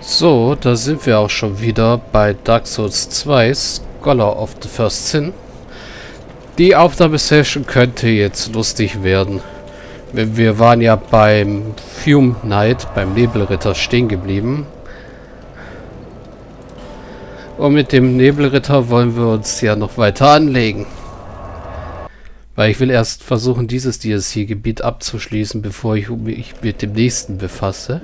So, da sind wir auch schon wieder bei Dark Souls 2, Scholar of the First Sin. Die Aufnahmesession könnte jetzt lustig werden. Wir waren ja beim Fume Knight, beim Nebelritter stehen geblieben. Und mit dem Nebelritter wollen wir uns ja noch weiter anlegen. Weil ich will erst versuchen, dieses DLC-Gebiet abzuschließen, bevor ich mich mit dem nächsten befasse.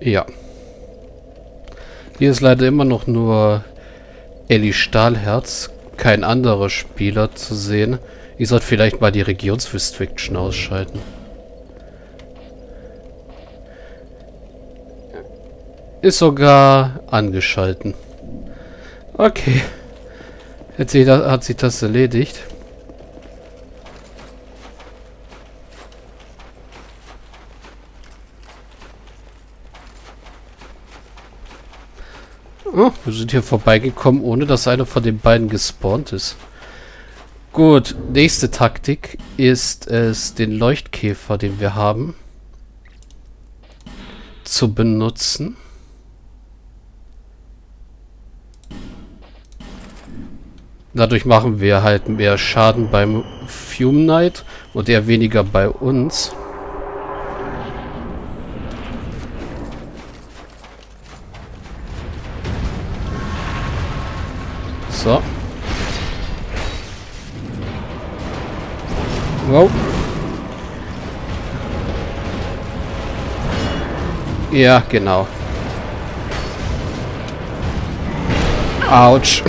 Ja. Hier ist leider immer noch nur Ellie Stahlherz, kein anderer Spieler zu sehen. Ich sollte vielleicht mal die Regionsrestriction ausschalten. Ist sogar angeschalten. Okay. Jetzt hat sich das erledigt. Oh, wir sind hier vorbeigekommen, ohne dass einer von den beiden gespawnt ist. Gut, nächste Taktik ist es, den Leuchtkäfer, den wir haben, zu benutzen. Dadurch machen wir halt mehr Schaden beim Fume Knight und eher weniger bei uns. So. Wow. Ja, genau. Autsch.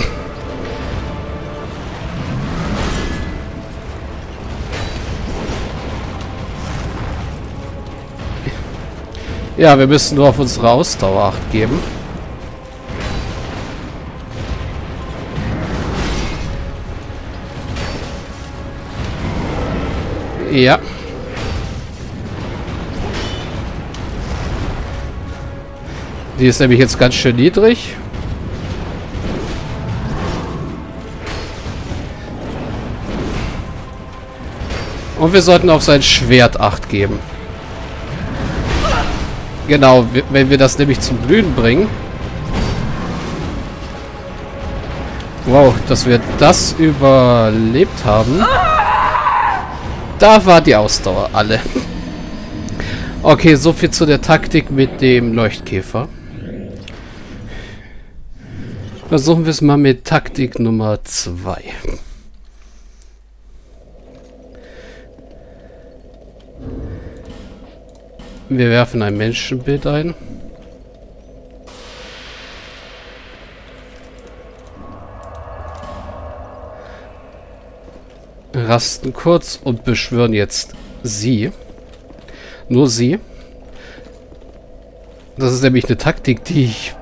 Ja, wir müssen nur auf unsere Ausdauer acht geben. Ja. Die ist nämlich jetzt ganz schön niedrig. Und wir sollten auf sein Schwert Acht geben. Genau, wenn wir das nämlich zum Blühen bringen. Wow, dass wir das überlebt haben. Da war die Ausdauer alle. Okay, so viel zu der Taktik mit dem Leuchtkäfer. Versuchen wir es mal mit Taktik Nummer 2. Wir werfen ein Menschenbild ein. Rasten kurz und beschwören jetzt sie. Nur sie. Das ist nämlich eine Taktik, die ich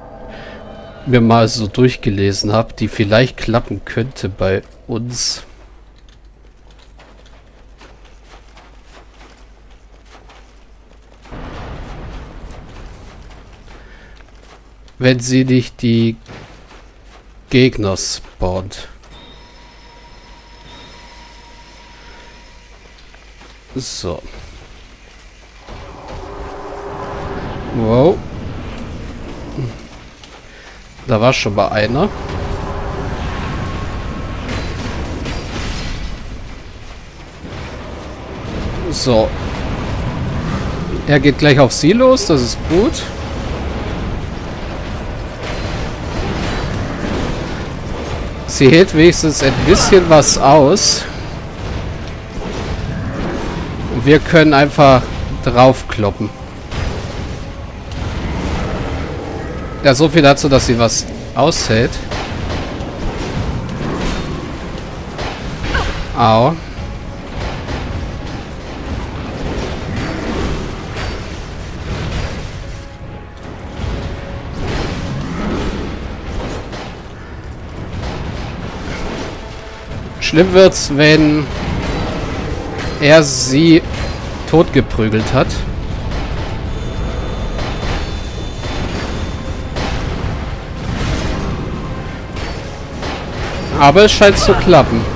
mir mal so durchgelesen habe, die vielleicht klappen könnte bei uns. Wenn sie nicht die Gegner spawnt. So. Wow. Da war schon mal einer. So. Er geht gleich auf sie los, das ist gut. Sie hält wenigstens ein bisschen was aus. Wir können einfach draufkloppen. Ja, so viel dazu, dass sie was aushält. Au. Schlimm wird's, wenn er sie totgeprügelt hat. Aber es scheint zu klappen.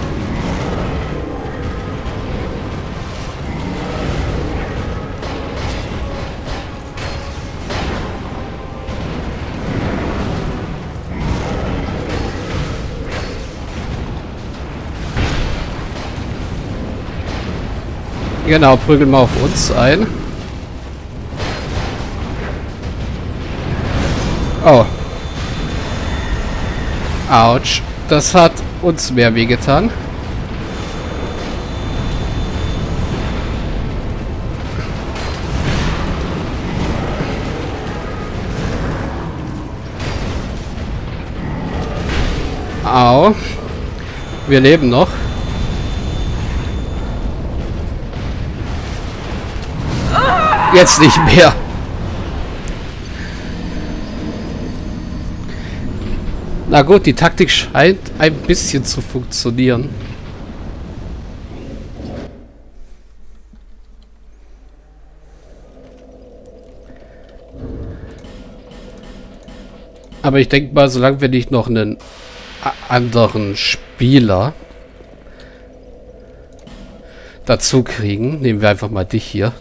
Genau, prügeln wir auf uns ein. Oh. Autsch. Das hat uns mehr wehgetan. Au. Wir leben noch. Jetzt nicht mehr. Na gut, die Taktik scheint ein bisschen zu funktionieren. Aber ich denke mal, solange wir nicht noch einen anderen Spieler dazu kriegen, nehmen wir einfach mal dich hier.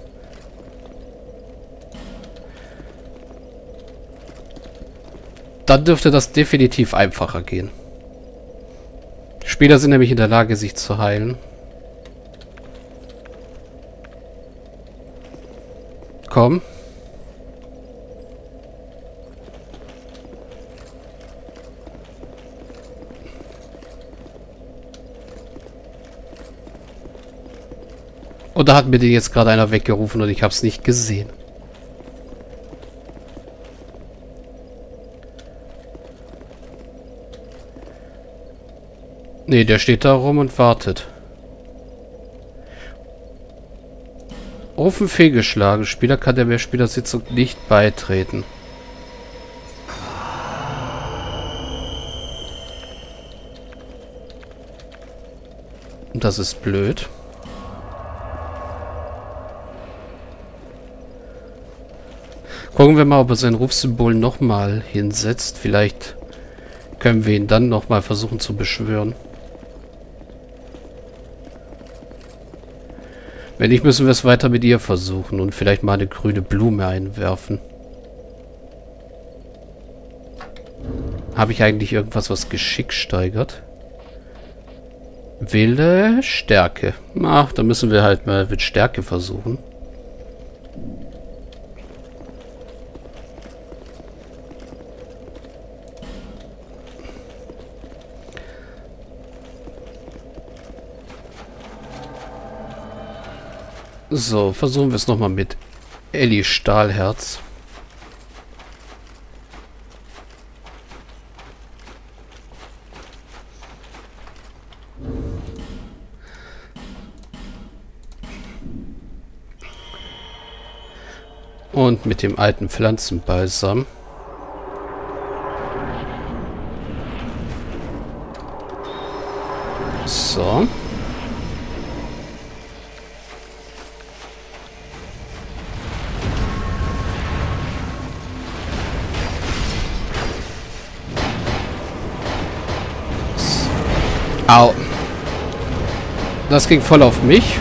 Dann dürfte das definitiv einfacher gehen. Spieler sind nämlich in der Lage, sich zu heilen. Komm. Oder hat mir den jetzt gerade einer weggerufen und ich habe es nicht gesehen? Nee, der steht da rum und wartet. Ofen fehlgeschlagen. Spieler kann der Mehrspielersitzung nicht beitreten. Das ist blöd. Gucken wir mal, ob er sein Rufsymbol nochmal hinsetzt. Vielleicht können wir ihn dann nochmal versuchen zu beschwören. Wenn nicht, müssen wir es weiter mit ihr versuchen und vielleicht mal eine grüne Blume einwerfen. Habe ich eigentlich irgendwas, was Geschick steigert? Wille, Stärke. Ach, da müssen wir halt mal mit Stärke versuchen. So, versuchen wir es nochmal mit Ellie Stahlherz. Und mit dem alten Pflanzenbalsam. So. Au. Das ging voll auf mich.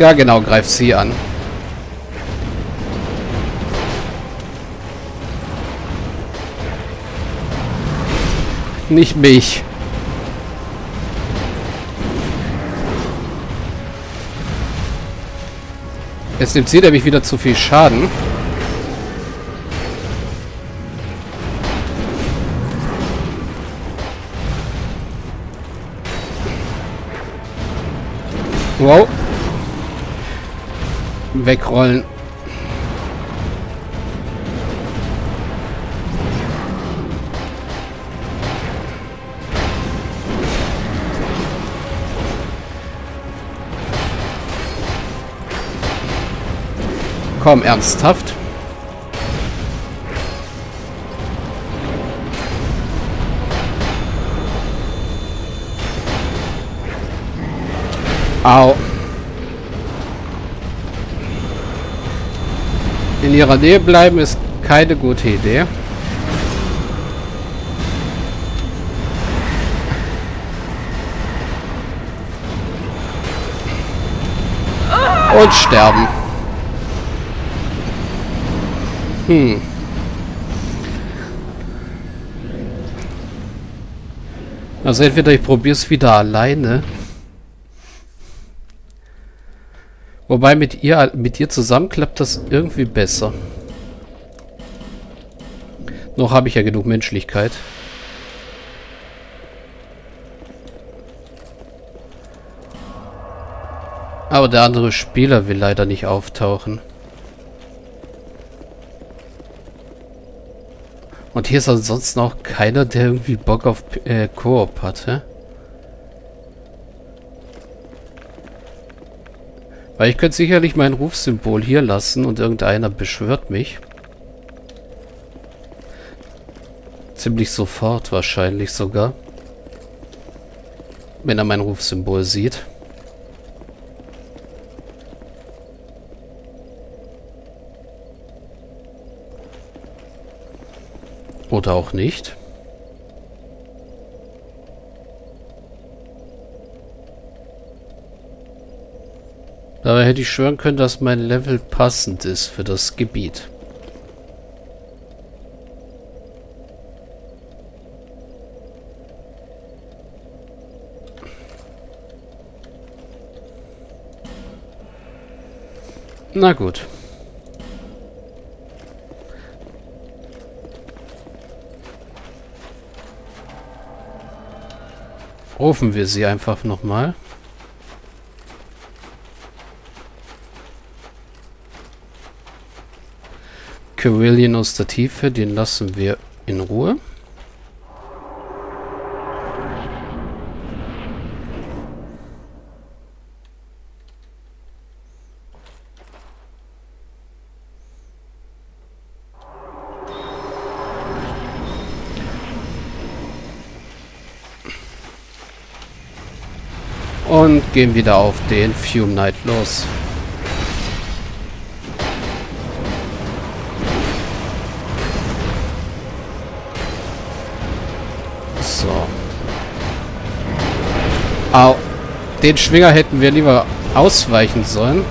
Ja, genau, greift sie an. Nicht mich. Jetzt nimmt sie nämlich wieder zu viel Schaden. Wow. Wegrollen. Komm, ernsthaft? Au. In ihrer Nähe bleiben ist keine gute Idee. Und sterben. Hm. Also entweder ich probiere es wieder alleine. Wobei mit ihr, mit ihr zusammen klappt das irgendwie besser. Noch habe ich ja genug Menschlichkeit. Aber der andere Spieler will leider nicht auftauchen. Und hier ist ansonsten auch keiner, der irgendwie Bock auf äh, Koop hat, hä? Weil ich könnte sicherlich mein Rufsymbol hier lassen und irgendeiner beschwört mich. Ziemlich sofort wahrscheinlich sogar. Wenn er mein Rufsymbol sieht. Oder auch nicht. Dabei hätte ich schwören können, dass mein Level passend ist für das Gebiet. Na gut. Rufen wir sie einfach nochmal. Carillion aus der Tiefe, den lassen wir in Ruhe. Und gehen wieder auf den Fume Knight los. Den Schwinger hätten wir lieber ausweichen sollen.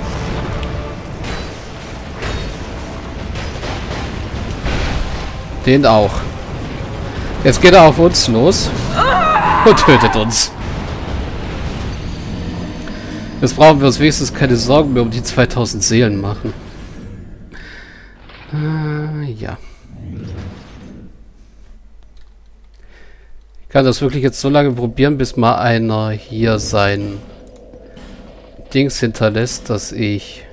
Den auch. Jetzt geht er auf uns los und tötet uns. Jetzt brauchen wir uns wenigstens keine Sorgen mehr um die 2000 Seelen machen. Äh, ja. Kann das wirklich jetzt so lange probieren, bis mal einer hier sein Dings hinterlässt, dass ich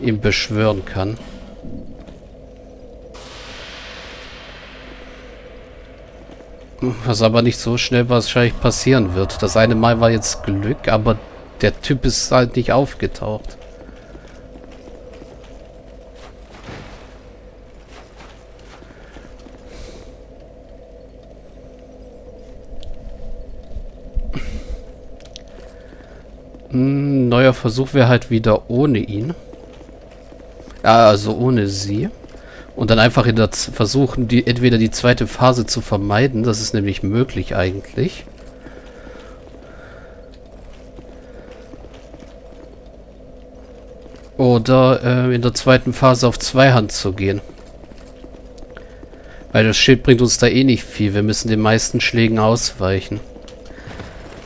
ihn beschwören kann. Was aber nicht so schnell wahrscheinlich passieren wird. Das eine Mal war jetzt Glück, aber der Typ ist halt nicht aufgetaucht. Hm, neuer Versuch wäre halt wieder ohne ihn. Ja, also ohne sie. Und dann einfach in der versuchen, die entweder die zweite Phase zu vermeiden. Das ist nämlich möglich eigentlich. Oder äh, in der zweiten Phase auf Zweihand zu gehen. Weil das Schild bringt uns da eh nicht viel. Wir müssen den meisten Schlägen ausweichen.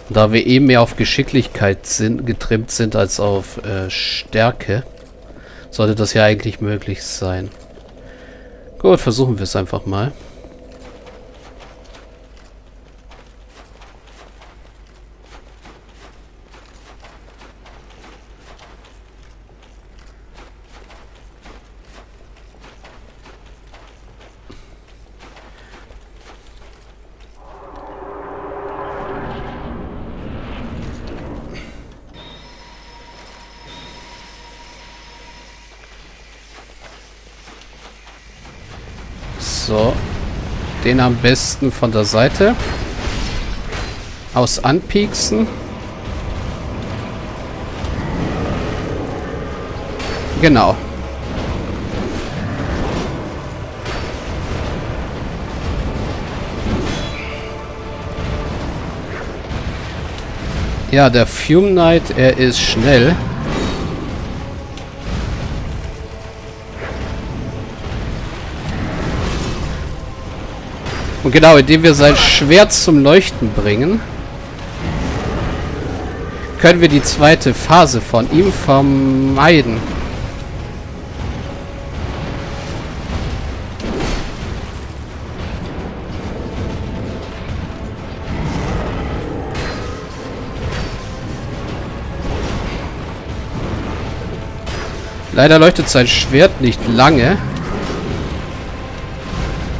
Da wir eh mehr auf Geschicklichkeit sind, getrimmt sind als auf äh, Stärke, sollte das ja eigentlich möglich sein. Gut, versuchen wir es einfach mal. So. Den am besten von der Seite. Aus anpieksen. Genau. Ja, der Fume Knight, er ist schnell. Und genau, indem wir sein Schwert zum Leuchten bringen, können wir die zweite Phase von ihm vermeiden. Leider leuchtet sein Schwert nicht lange.